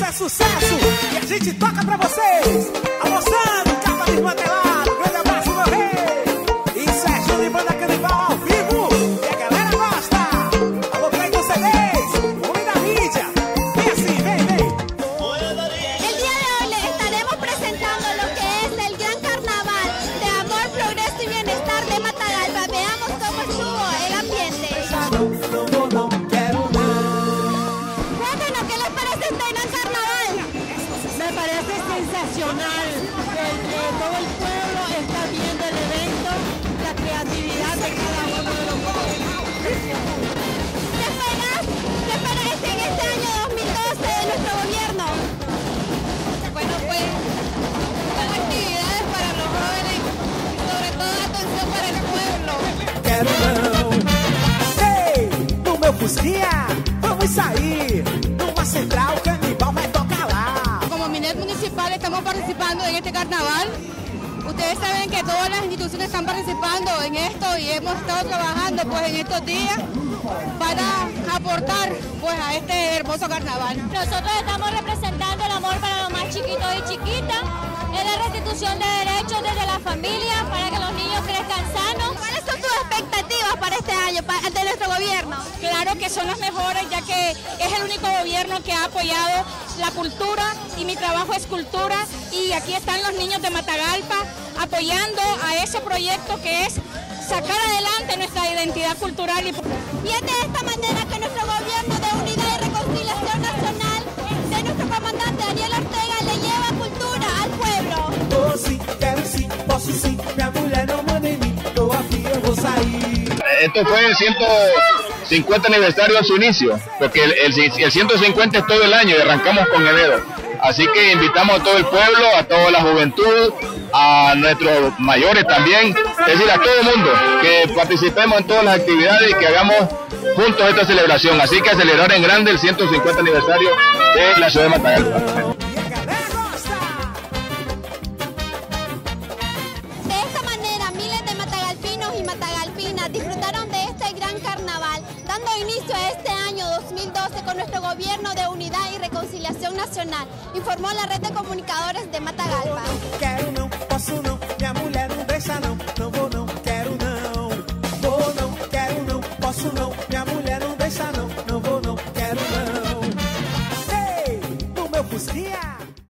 Isso é sucesso e a gente toca pra vocês. Alô, Sandro, capa desmantelado. Grande abraço, meu rei. Isso é show de banda canibal ao vivo. E a galera gosta. Alô, Cleiton CDs, homem da mídia. Vem assim, vem, vem. El día de hoy estaremos presentando lo que es el gran carnaval de amor, progreso y bienestar de Matagalpa. Veamos cómo estuvo el ambiente. Sensacional que, que todo el pueblo está viendo el evento, la creatividad de cada uno de los jóvenes. ¿Qué esperas? ¿Qué esperas en este año 2012 de nuestro gobierno? Bueno, pues son actividades para los jóvenes y sobre todo atención para el pueblo. Quero não. Ei, no meu Fusquinha, vamos sair. Numa central, Estamos participando en este carnaval. Ustedes saben que todas las instituciones están participando en esto y hemos estado trabajando pues en estos días para aportar pues a este hermoso carnaval. Nosotros estamos representando el amor para los más chiquitos y chiquitas. Es la restitución de derechos desde la familia para que los niños crezcan sanos. ¿Cuáles son tus expectativas para este año, ante nuestro gobierno? que son las mejores, ya que es el único gobierno que ha apoyado la cultura y mi trabajo es cultura. Y aquí están los niños de Matagalpa apoyando a ese proyecto que es sacar adelante nuestra identidad cultural. Y, y es de esta manera que nuestro gobierno de unidad y reconciliación nacional de nuestro comandante Daniel Ortega le lleva cultura al pueblo. Esto fue 100. 50 aniversario es su inicio, porque el, el, el 150 es todo el año y arrancamos con enero. Así que invitamos a todo el pueblo, a toda la juventud, a nuestros mayores también, es decir, a todo el mundo, que participemos en todas las actividades y que hagamos juntos esta celebración. Así que a celebrar en grande el 150 aniversario de la ciudad de Matagalpa. De esta manera, miles de matagalpinos y matagalpinas disfrutaron de este gran carnaval dando inicio a este año 2012 con nuestro gobierno de unidad y reconciliación nacional, informó la red de comunicadores de Matagalpa.